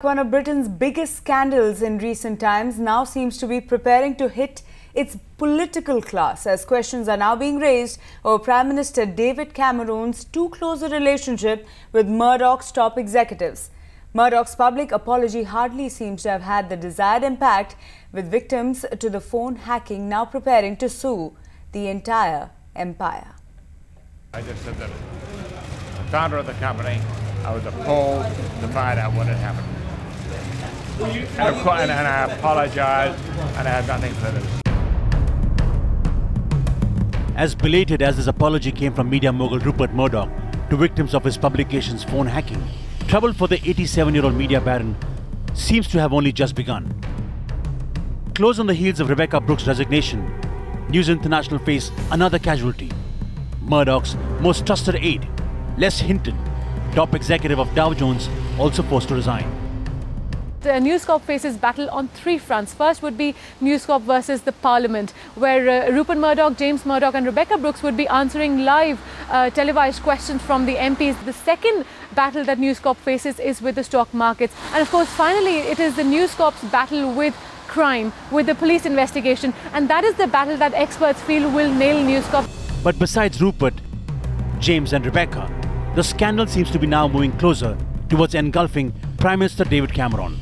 One of Britain's biggest scandals in recent times now seems to be preparing to hit its political class as questions are now being raised over Prime Minister David Cameron's too close a relationship with Murdoch's top executives. Murdoch's public apology hardly seems to have had the desired impact, with victims to the phone hacking now preparing to sue the entire empire. I just said that the founder of the company, I was appalled to find out what had happened. And, and, and I apologize, and I have nothing further. As belated as his apology came from media mogul Rupert Murdoch to victims of his publication's phone hacking, trouble for the 87 year old media baron seems to have only just begun. Close on the heels of Rebekah Brooks' resignation, News International faced another casualty. Murdoch's most trusted aide, Les Hinton, top executive of Dow Jones, also forced to resign. Uh, News Corp faces battle on three fronts. First would be News Corp versus the Parliament, where uh, Rupert Murdoch, James Murdoch, and Rebekah Brooks would be answering live uh, televised questions from the MPs. The second battle that News Corp faces is with the stock markets. And of course, finally, it is the News Corp's battle with crime, with the police investigation. And that is the battle that experts feel will nail News Corp. But besides Rupert, James, and Rebekah, the scandal seems to be now moving closer towards engulfing Prime Minister David Cameron.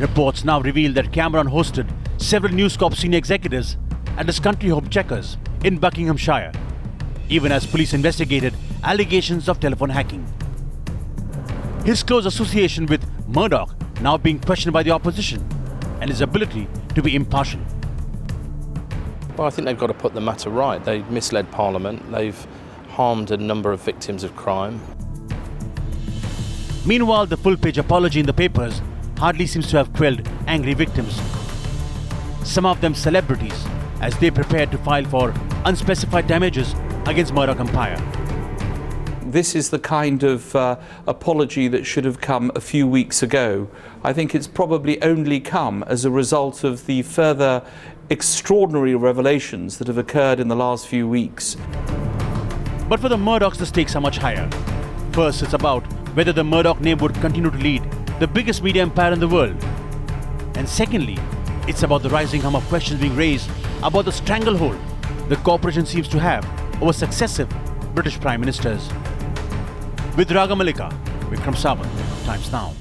Reports now reveal that Cameron hosted several News Corp senior executives at his country home Chequers in Buckinghamshire, even as police investigated allegations of telephone hacking. His close association with Murdoch now being questioned by the opposition and his ability to be impartial. Well, I think they've got to put the matter right. They misled Parliament, they've harmed a number of victims of crime. Meanwhile, the full page apology in the papers hardly seems to have quelled angry victims. Some of them celebrities, as they prepared to file for unspecified damages against Murdoch Empire. This is the kind of uh, apology that should have come a few weeks ago. I think it's probably only come as a result of the further extraordinary revelations that have occurred in the last few weeks. But for the Murdochs, the stakes are much higher. First, it's about whether the Murdoch name would continue to lead the biggest media empire in the world. And secondly, it's about the rising hum of questions being raised about the stranglehold the corporation seems to have over successive British prime ministers. With Raga Malika, Vikram Sawant, Times Now.